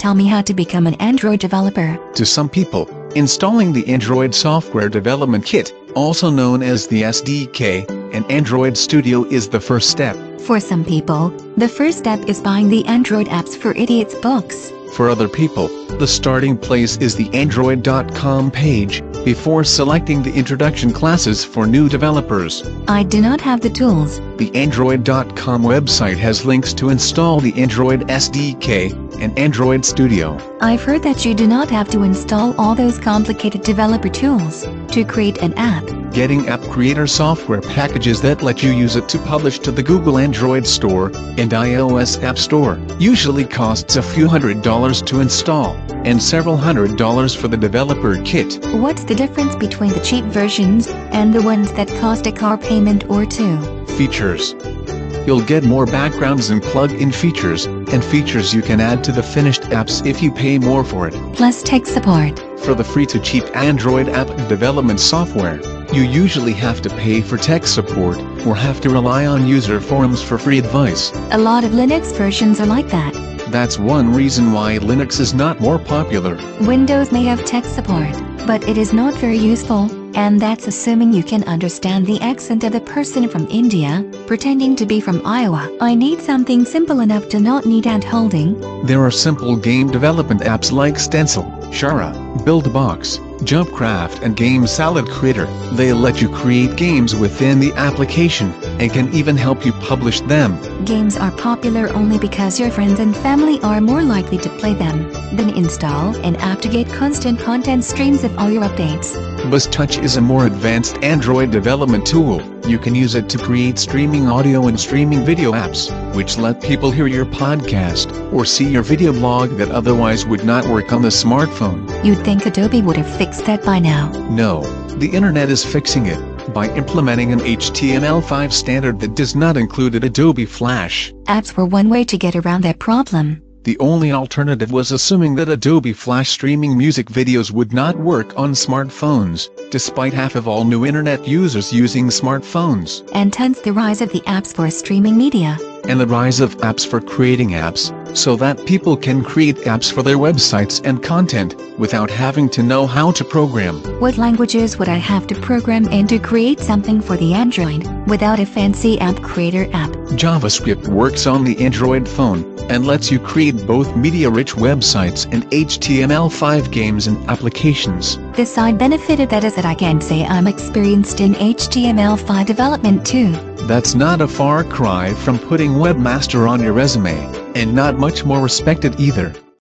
Tell me how to become an Android developer. To some people, installing the Android Software Development Kit, also known as the SDK, and Android Studio is the first step. For some people, the first step is buying the Android apps for idiots books. For other people, the starting place is the Android.com page, before selecting the introduction classes for new developers. I do not have the tools. The Android.com website has links to install the Android SDK and Android Studio. I've heard that you do not have to install all those complicated developer tools to create an app. Getting app creator software packages that let you use it to publish to the Google Android Store and iOS App Store usually costs a few hundred dollars to install and several hundred dollars for the developer kit. What's the difference between the cheap versions and the ones that cost a car payment or two? Features You'll get more backgrounds and plug-in features, and features you can add to the finished apps if you pay more for it. Plus tech support. For the free to cheap Android app development software, you usually have to pay for tech support, or have to rely on user forums for free advice. A lot of Linux versions are like that. That's one reason why Linux is not more popular. Windows may have tech support, but it is not very useful, and that's assuming you can understand the accent of the person from India, pretending to be from Iowa. I need something simple enough to not need hand-holding. There are simple game development apps like Stencyl, Shara, BuildBox, Jumpcraft and GameSalad Creator. They let you create games within the application, and can even help you publish them. Games are popular only because your friends and family are more likely to play them. Then install an app to get constant content streams of all your updates. BuzzTouch is a more advanced Android development tool. You can use it to create streaming audio and streaming video apps, which let people hear your podcast or see your video blog that otherwise would not work on the smartphone. You'd think Adobe would have fixed that by now. No, the internet is fixing it by implementing an HTML5 standard that does not include Adobe Flash. Apps were one way to get around that problem. The only alternative was assuming that Adobe Flash streaming music videos would not work on smartphones, despite half of all new internet users using smartphones. And hence the rise of the apps for streaming media. And the rise of apps for creating apps, so that people can create apps for their websites and content, without having to know how to program. What languages would I have to program in to create something for the Android, without a fancy app creator app? JavaScript works on the Android phone, and lets you create both media-rich websites and HTML5 games and applications. The side benefit of that is that I can say I'm experienced in HTML5 development too. That's not a far cry from putting webmaster on your resume, and not much more respected either.